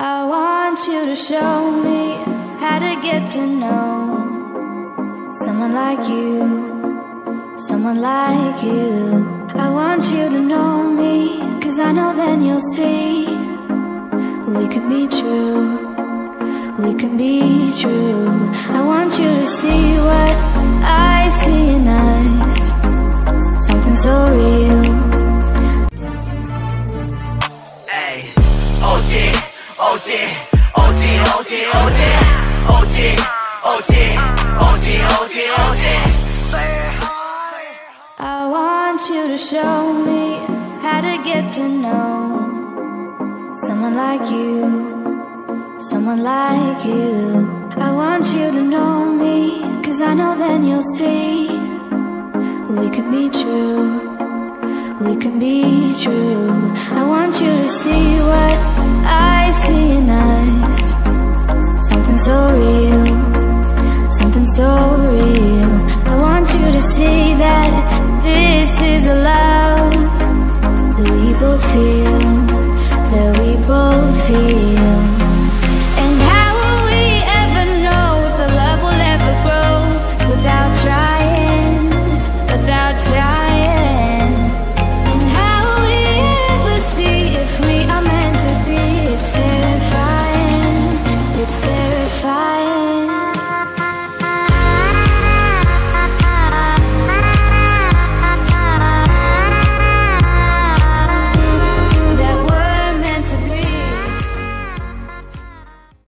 I want you to show me how to get to know someone like you, someone like you. I want you to know me, cause I know then you'll see we can be true, we can be true. I want you to see I want you to show me how to get to know someone like you, someone like you. I want you to know me, cause I know then you'll see we can be true, we can be true. I want you to see so real I want you to see that this is a love that we both feel.